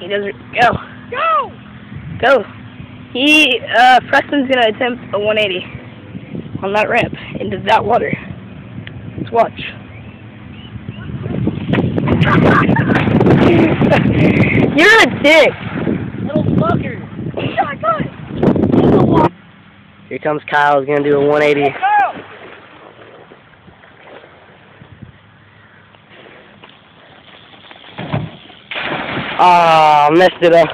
He doesn't go. Go! Go. He uh Preston's gonna attempt a 180 on that ramp into that water. Let's watch. You're a dick. Little fucker. Shot, got it. Here comes Kyle. He's gonna do a 180. Ah, messed it up.